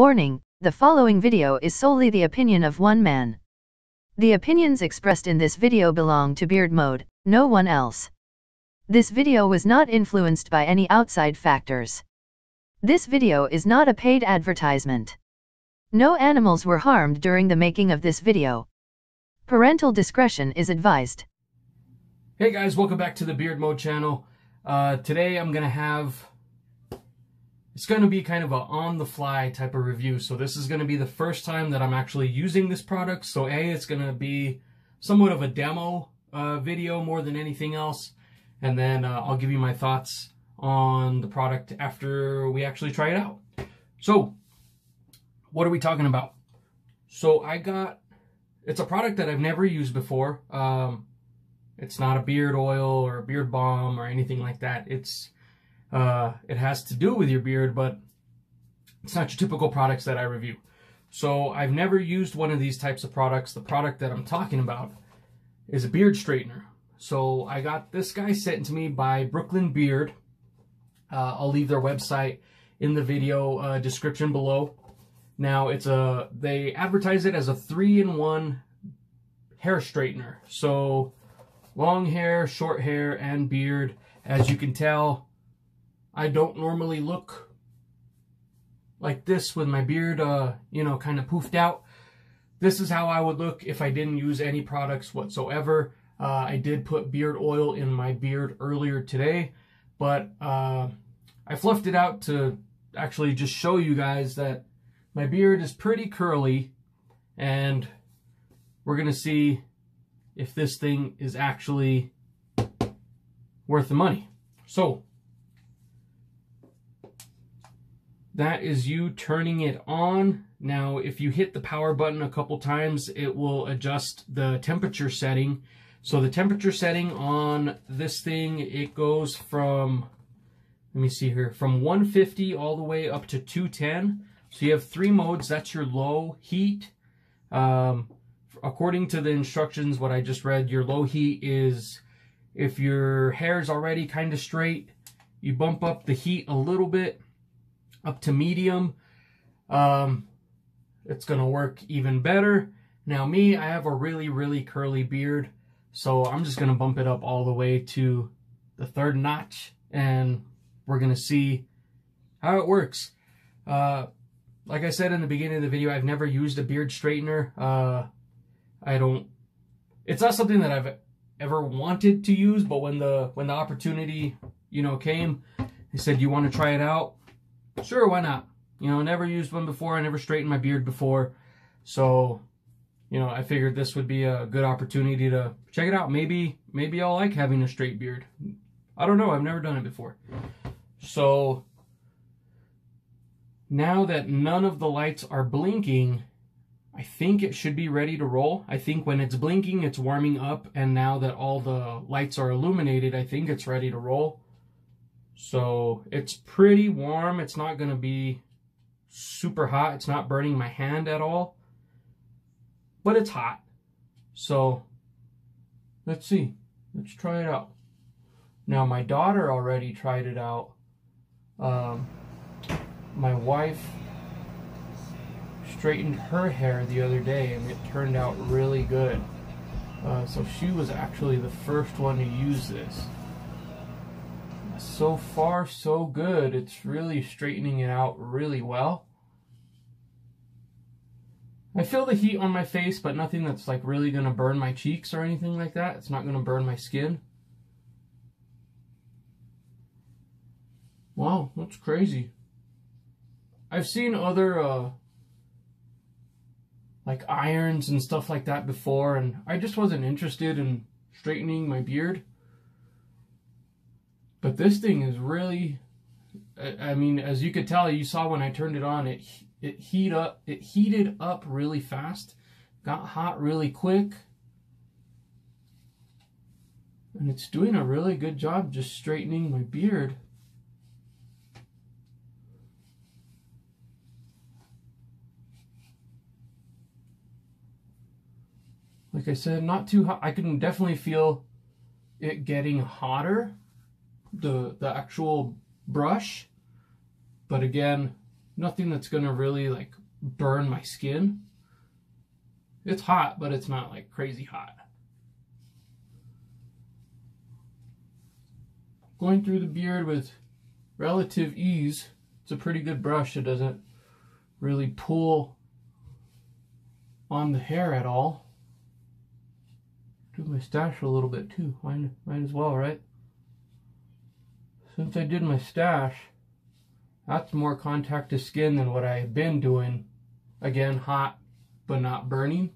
Warning, the following video is solely the opinion of one man. The opinions expressed in this video belong to Beard Mode, no one else. This video was not influenced by any outside factors. This video is not a paid advertisement. No animals were harmed during the making of this video. Parental discretion is advised. Hey guys, welcome back to the Beard Mode channel. Uh, today I'm going to have, it's going to be kind of a on-the-fly type of review. So this is going to be the first time that I'm actually using this product. So A, it's going to be somewhat of a demo uh, video more than anything else. And then uh, I'll give you my thoughts on the product after we actually try it out. So, what are we talking about? So I got, it's a product that I've never used before. Um, it's not a beard oil or a beard balm or anything like that. It's, uh, it has to do with your beard, but it's not your typical products that I review. So I've never used one of these types of products. The product that I'm talking about is a beard straightener. So I got this guy sent to me by Brooklyn Beard. Uh, I'll leave their website in the video uh, description below. Now it's a they advertise it as a three-in-one hair straightener. So long hair, short hair, and beard. As you can tell, I don't normally look like this with my beard, uh, you know, kind of poofed out. This is how I would look if I didn't use any products whatsoever. Uh, I did put beard oil in my beard earlier today, but uh, I fluffed it out to actually just show you guys that my beard is pretty curly and we're going to see if this thing is actually worth the money. So, that is you turning it on. Now, if you hit the power button a couple times, it will adjust the temperature setting. So the temperature setting on this thing, it goes from, let me see here, from 150 all the way up to 210. So you have three modes. That's your low heat. Um, according to the instructions, what I just read, your low heat is if your hair is already kind of straight, you bump up the heat a little bit up to medium. Um, it's going to work even better. Now me, I have a really, really curly beard. So I'm just going to bump it up all the way to the third notch. And we're going to see how it works. Uh, like I said in the beginning of the video, I've never used a beard straightener. Uh, I don't, it's not something that I've ever wanted to use, but when the, when the opportunity, you know, came, he said, you want to try it out? Sure, why not? You know, never used one before. I never straightened my beard before. So, you know, I figured this would be a good opportunity to check it out. Maybe, maybe I'll like having a straight beard. I don't know. I've never done it before. So, now that none of the lights are blinking, I think it should be ready to roll. I think when it's blinking, it's warming up. And now that all the lights are illuminated, I think it's ready to roll. So it's pretty warm. It's not going to be super hot. It's not burning my hand at all. But it's hot. So let's see. Let's try it out. Now my daughter already tried it out. Um, my wife straightened her hair the other day and it turned out really good. Uh, so she was actually the first one to use this. So far, so good. It's really straightening it out really well. I feel the heat on my face, but nothing that's like really to burn my cheeks or anything like that. It's not to burn my skin. Wow, that's crazy. I've seen other uh, like irons and stuff like that before, and I just wasn't interested in straightening my beard. But this thing is really, I mean, as you could tell, you saw when I turned it on, it it heat up, it heated up really fast, got hot really quick, and it's doing a really good job just straightening my beard. like I said, not too hot. I can definitely feel it getting hotter, the, the actual brush. But again, nothing that's gonna really like burn my skin. It's hot, but it's not like crazy hot. Going through the beard with relative ease. It's a pretty good brush. It doesn't really pull on the hair at all. Do my stash a little bit too. Might, might as well, right? Since I did my stash, that's more contact to skin than what I've been doing. Again, hot, but not burning.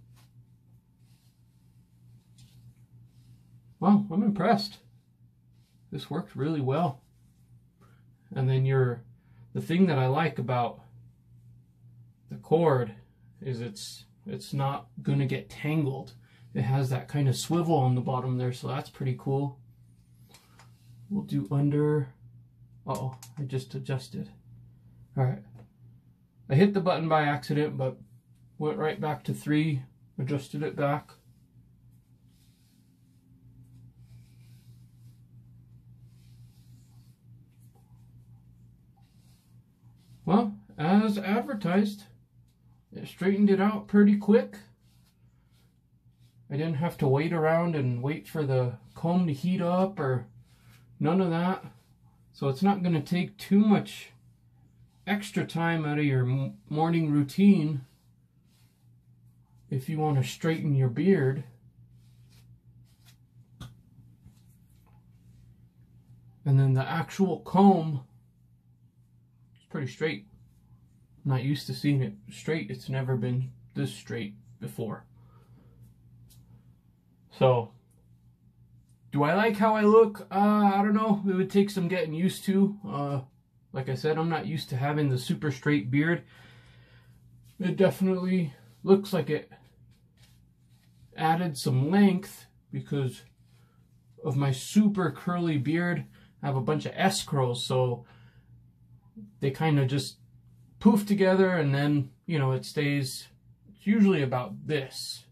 Wow, I'm impressed. This worked really well. And then your, the thing that I like about the cord is it's it's not gonna get tangled. It has that kind of swivel on the bottom there, so that's pretty cool. We'll do under, uh oh, I just adjusted. All right, I hit the button by accident, but went right back to three, adjusted it back. Well, as advertised, it straightened it out pretty quick. I didn't have to wait around and wait for the comb to heat up or none of that. So it's not going to take too much extra time out of your morning routine if you want to straighten your beard. And then the actual comb is pretty straight. I'm not used to seeing it straight. It's never been this straight before. So, do I like how I look? Uh, I don't know. It would take some getting used to. Uh, like I said, I'm not used to having the super straight beard. It definitely looks like it added some length because of my super curly beard. I have a bunch of S curls, so they kind of just poof together and then, you know, it stays, it's usually about this,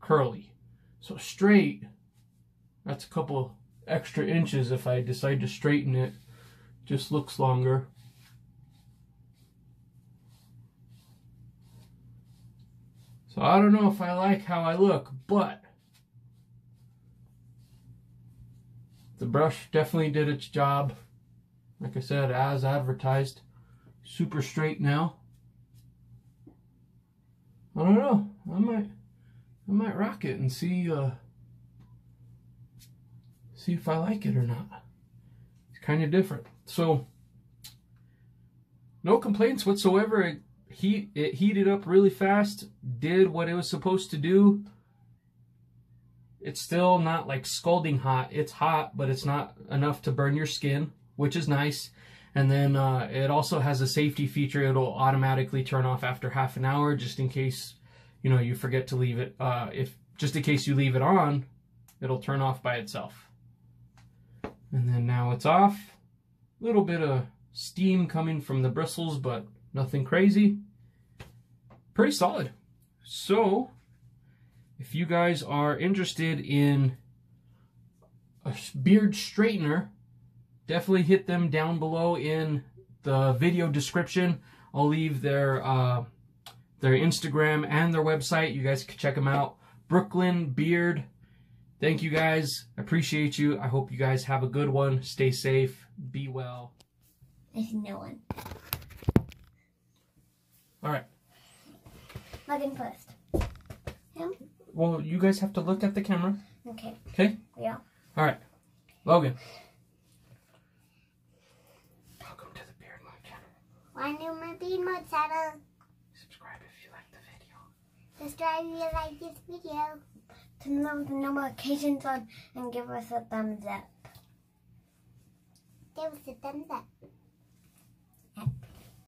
curly. So straight, that's a couple extra inches if I decide to straighten it. Just looks longer. So I don't know if I like how I look, but the brush definitely did its job. Like I said, as advertised super straight now. I don't know. I might I might rock it and see uh see if I like it or not. It's kind of different. So no complaints whatsoever. It heat it heated up really fast, did what it was supposed to do. It's still not like scalding hot. It's hot, but it's not enough to burn your skin, which is nice. And then uh, it also has a safety feature. It'll automatically turn off after half an hour just in case, you know, you forget to leave it. Uh, if Just in case you leave it on, it'll turn off by itself. And then now it's off. A little bit of steam coming from the bristles, but nothing crazy. Pretty solid. So, if you guys are interested in a beard straightener, definitely hit them down below in the video description. I'll leave their uh, their Instagram and their website. You guys can check them out. Brooklyn Beard. Thank you guys. I appreciate you. I hope you guys have a good one. Stay safe. Be well. There's no one. All right. Logan first. Him? Well, you guys have to look at the camera. Okay. Okay? Yeah. All right. Logan. Welcome to the Beard Mode channel. Why new my bean mode channel? Subscribe if you like the video. Subscribe if you like this video. Turn the notifications on and give us a thumbs up. Give us a thumbs up.